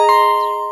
Música